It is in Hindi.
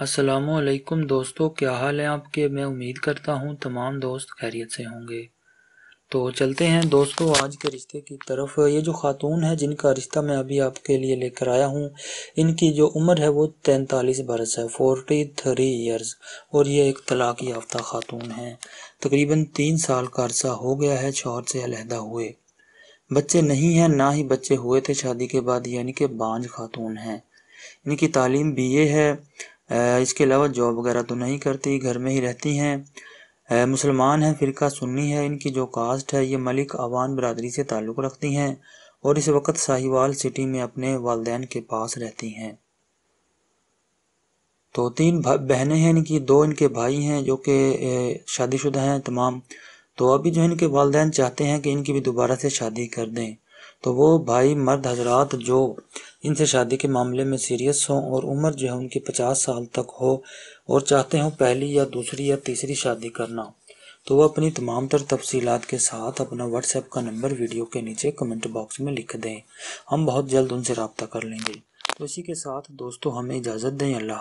असलकुम दोस्तों, क्या हाल है आपके? मैं उम्मीद करता हूँ तमाम दोस्त खैरियत से होंगे। तो चलते हैं दोस्तों, आज के रिश्ते की तरफ़। ये जो ख़ातून है, जिनका रिश्ता मैं अभी आपके लिए लेकर आया हूँ, इनकी जो उम्र है वो तैंतालीस बरस है फोर्टी थ्री ईयर्स और ये एक तलाक़ याफ्ता ख़ातून है। तकरीबन तीन साल का अरसा हो गया है, शोहर से अलहदा हुए। बच्चे नहीं हैं, ना ही बच्चे हुए थे शादी के बाद, यानी कि बांझ खातून हैं। इनकी तालीम बीए है इसके अलावा जॉब वगैरह तो नहीं करती, घर में ही रहती हैं। मुसलमान हैं, फ़िरका सुन्नी है, इनकी जो कास्ट है, ये मलिक अवान बरदरी से ताल्लुक़ रखती हैं और इस वक्त साहिवाल सिटी में अपने वालदेन के पास रहती हैं। तो तीन बहनें हैं इनकी, दो इनके भाई हैं जो कि शादीशुदा हैं तमाम। तो अभी जो इनके वालदेन चाहते हैं कि इनकी भी दोबारा से शादी कर दें। तो वो भाई मर्द हजरात जो इनसे शादी के मामले में सीरियस हों और उम्र जो है उनकी पचास साल तक हो और चाहते हों पहली या दूसरी या तीसरी शादी करना तो वो अपनी तमाम तर तफसीलात के साथ अपना व्हाट्सएप का नंबर वीडियो के नीचे कमेंट बॉक्स में लिख दें। हम बहुत जल्द उनसे रबता कर लेंगे। तो इसी के साथ दोस्तों हमें इजाज़त दें, अल्लाह